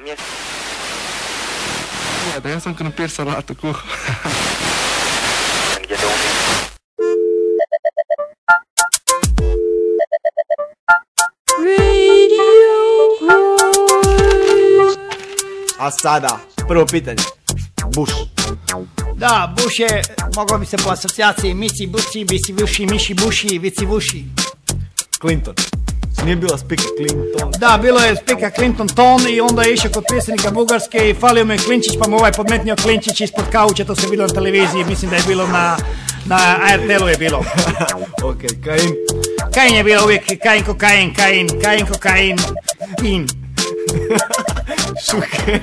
A mjesto... Da, ja sam krompir salatu kuhao. A sada, prvo pitanje. Bush. Da, Bush je, moglo bi se po asocijaciji Mici, Buci, Bisi, Vuši, Miši, Buši, Vici, Vuši. Clinton. Nije bila spika Clinton. Da, bilo je spika Clinton Ton i onda je išao kod predsjednika Bugarske i falio mu je Klinčić pa mu ovaj podmetnio Klinčić ispod kauča, to se bilo na televiziji, mislim da je bilo na, na ARTL-u je bilo. ok, Kajin. Kajin je bilo uvijek, Kajin kokain, Kajin, Kajin kokain, in. Šuker.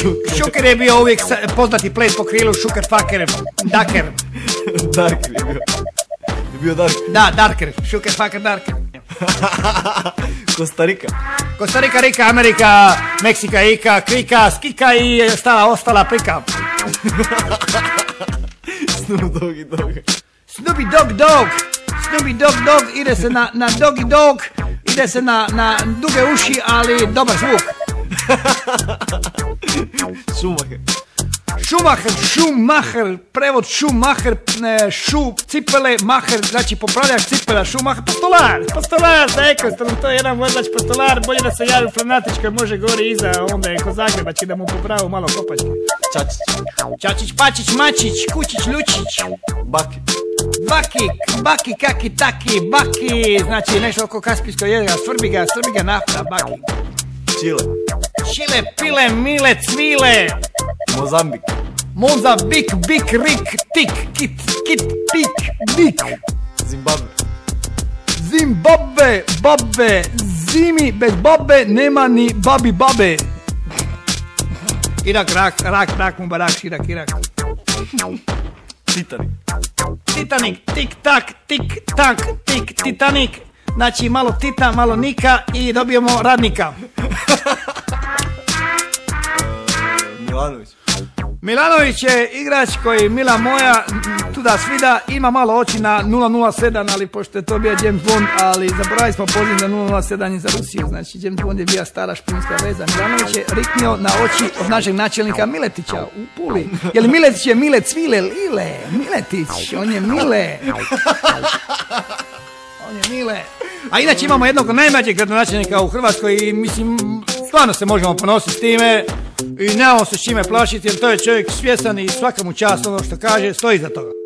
Šuker. Šuker je bio uvijek poznati ples po krilu, Šuker, Faker, Daker. Darker je bio. Je bio Darker. Da, Darker, Šuker, Faker, Darker. Kostarika. Kostarika, Rika, Amerika, Meksika, Ika, Krika, Skika i stala ostala prika. Snoop Doggy Dog. Snoopy Dog Dog. Snoopy Dog Dog ide se na, na Doggy Dog, ide se na, na duge uši, ali dobar zvuk. Schumacher. Schumacher, Schumacher, prevod Schumacher, šu, cipele, maher, znači popravljač cipela, Schumacher, postolar, postolar, za ekostrom, to je jedan vozač postolar, bolje da se javi u Flanatičkoj, može gori iza, onda je ko Zagrebački da mu popravu malo kopačke. Čačić. Čačić, Pačić, Mačić, Kučić, Ljučić, Baki. Baki, Baki, Kaki, Taki, Baki, znači nešto oko Kaspijskog jezera, Srbiga, Srbiga nafta, Baki. Čile. Šile, pile, mile, cvile, Mozambik. Monza, Bik, Bik, Rik, Tik, Kit, Kit, Pik, Dik. Zimbabwe. Zimbabwe, babe, zimi, bez babe nema ni babi babe. Irak, rak, rak, rak, mubarak, Irak, Irak. Titanic. Titanic, tik tak, tik tak, tik, Titanic. Znači malo Tita, malo Nika i dobijemo radnika. Milanović. Milanović je igrač koji Mila moja tuda svida, ima malo oči na 007, ali pošto je to bio James Bond, ali zaboravili smo poziv za 007 i za Rusiju, znači James Bond je bio stara špijunska veza. Milanović je riknio na oči od našeg načelnika Miletića u Puli. Jer Miletić je Mile Cvile Lile, Miletić, on je Mile. On je Mile. A inače imamo jednog od najmlađeg gradonačelnika u Hrvatskoj i mislim, stvarno se možemo ponositi s time i nemamo se s čime plašiti jer to je čovjek svjestan i svaka mu čast ono što kaže, stoji za toga.